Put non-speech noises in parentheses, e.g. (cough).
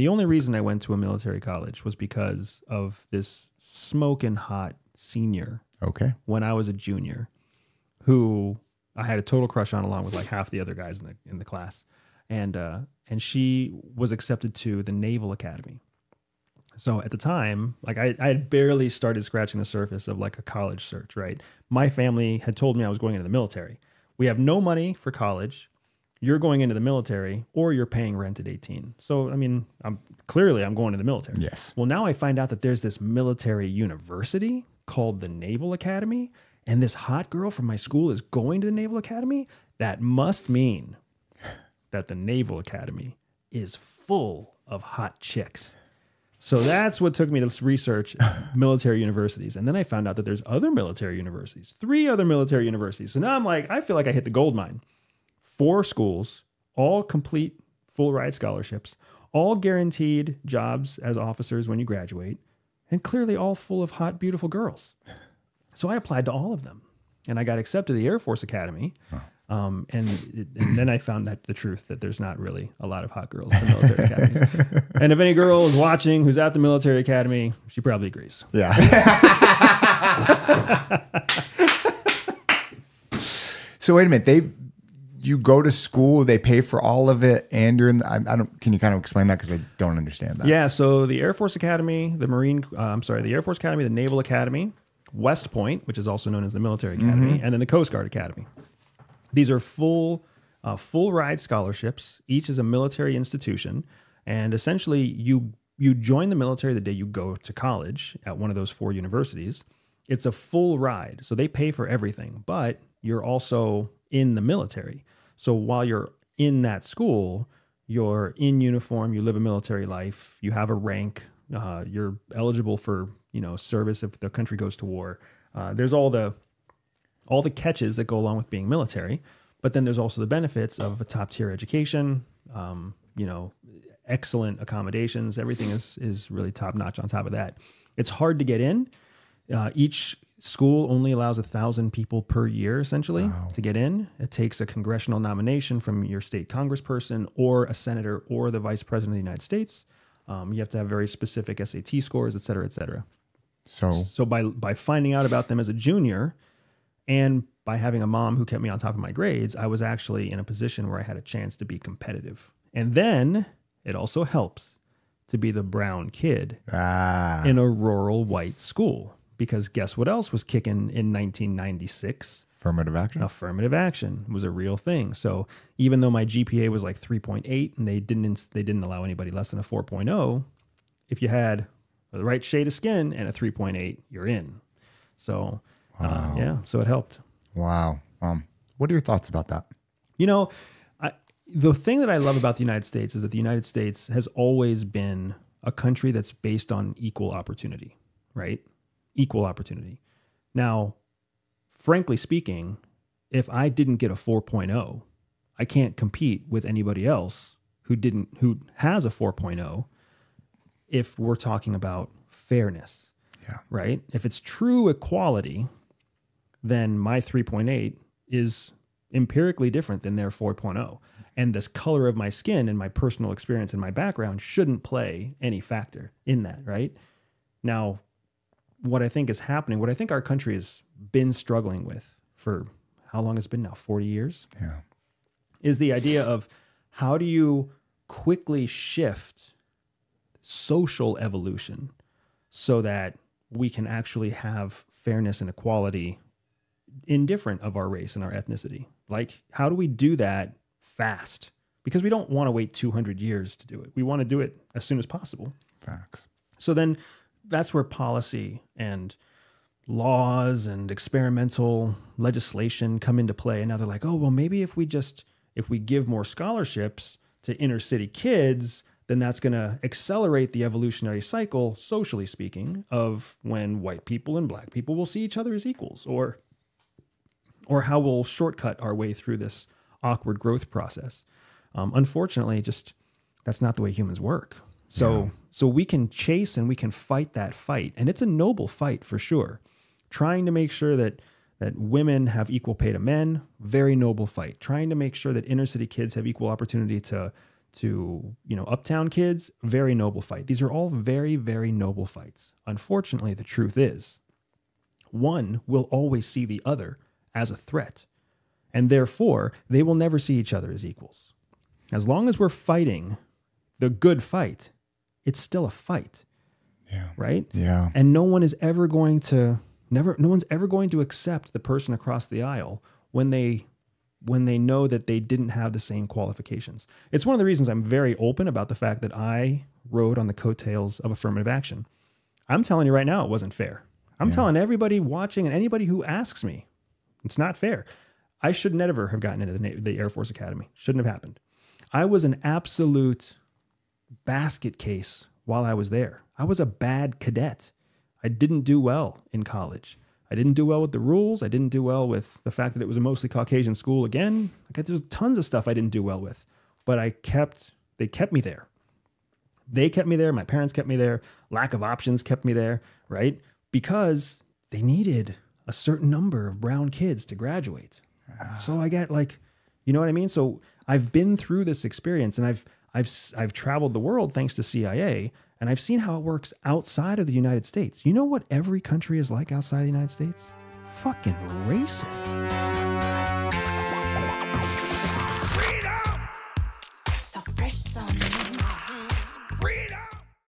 the only reason I went to a military college was because of this smoking hot senior Okay. when I was a junior, who I had a total crush on, along with like half the other guys in the in the class, and uh, and she was accepted to the Naval Academy. So at the time, like I, I had barely started scratching the surface of like a college search. Right, my family had told me I was going into the military. We have no money for college. You're going into the military, or you're paying rent at 18. So I mean, I'm clearly I'm going to the military. Yes. Well, now I find out that there's this military university called the Naval Academy, and this hot girl from my school is going to the Naval Academy. That must mean that the Naval Academy is full of hot chicks. So that's what took me to research military universities. And then I found out that there's other military universities, three other military universities. So now I'm like, I feel like I hit the gold mine. Four schools, all complete full ride scholarships, all guaranteed jobs as officers when you graduate, and clearly all full of hot, beautiful girls. So I applied to all of them and I got accepted to the Air Force Academy. Um, and, it- and then I found that the truth that there's not really a lot of hot girls in military academies. (laughs) and if any girl is watching who's at the military academy, she probably agrees. Yeah. (laughs) so wait a minute. They, you go to school, they pay for all of it, and you're in. The, I, I don't. Can you kind of explain that because I don't understand that. Yeah, so the Air Force Academy, the Marine, uh, I'm sorry, the Air Force Academy, the Naval Academy, West Point, which is also known as the Military Academy, and then the Coast Guard Academy. These are full, uh, full ride scholarships. Each is a military institution, and essentially you you join the military the day you go to college at one of those four universities. It's a full ride, so they pay for everything, but you're also in the military. So while you're in that school, you're in uniform, you live a military life, you have a rank, uh, you're eligible for you know service if the country goes to war. Uh, there's all the all the catches that go along with being military, but then there's also the benefits of a top tier education. Um, you know, excellent accommodations. Everything is is really top notch. On top of that, it's hard to get in. Uh, each school only allows a thousand people per year, essentially, to get in. It takes a congressional nomination from your state congressperson or a senator or the vice president of the United States. Um, you have to have very specific SAT scores, et cetera, et cetera. So So by by finding out about them as a junior, and by having a mom who kept me on top of my grades, I was actually in a position where I had a chance to be competitive. And then it also helps to be the brown kid ah, in a rural white school because guess what else was kicking in 1996? affirmative action. Affirmative action was a real thing. So even though my GPA was like 3.8 and they didn't they didn't allow anybody less than a 4.0, if you had the right shade of skin and a 3.8, you're in. So uh, yeah, so it helped. Wow. Um, what are your thoughts about that? You know, I, the thing that I love about the United States is that the United States has always been a country that's based on equal opportunity, right? Equal opportunity. Now, frankly speaking, if I didn't get a 4.0, I can't compete with anybody else who didn't who has a 4.0 if we're talking about fairness. Yeah. Right? If it's true equality, then my 3.8 is empirically different than their 4.0. And this color of my skin and my personal experience and my background shouldn't play any factor in that, right? Now, what I think is happening, what I think our country has been struggling with for how long it's been now, 40 years, Yeah. is the idea of how do you quickly shift social evolution so that we can actually have fairness and equality indifferent of our race and our ethnicity. Like, how do we do that fast? Because we don't want to wait 200 years to do it. We want to do it as soon as possible. Facts. So then that's where policy and laws and experimental legislation come into play. And now they're like, oh, well, maybe if we just if we give more scholarships to inner city kids, then that's going to accelerate the evolutionary cycle, socially speaking, of when white people and black people will see each other as equals, or or how we'll shortcut our way through this awkward growth process. Um, unfortunately, just that's not the way humans work. So so we can chase and we can fight that fight, and it's a noble fight for sure. Trying to make sure that that women have equal pay to men, very noble fight. Trying to make sure that inner city kids have equal opportunity to to you know uptown kids very noble fight. These are all very very noble fights. Unfortunately the truth is one will always see the other as a threat. And therefore they will never see each other as equals. As long as we're fighting the good fight it's still a fight Yeah. right? Yeah. and no one is ever going to never no one's ever going to accept the person across the aisle when they when they know that they didn't have the same qualifications. It's one of the reasons i'm very open about the fact that i rode on the coattails of affirmative action. I'm telling you right now it wasn't fair. I'm telling everybody watching and anybody who asks me it's not fair. I should never have gotten into the, the air force academy. Shouldn't have happened. I was an absolute basket case while I was there. I was a bad cadet. I didn't do well in college. I didn't do well with the rules. I didn't do well with the fact that it was a mostly Caucasian school again. Like there's tons of stuff I didn't do well with. But I kept they kept me there. They kept me there, my parents kept me there, lack of options kept me there, right? Because they needed a certain number of brown kids to graduate. Ah. So I got like, you know what I mean? So I've been through this experience and I've I've I've traveled the world thanks to CIA and I've seen how it works outside of the United States. You know what every country is like outside of the United States? Fucking racist.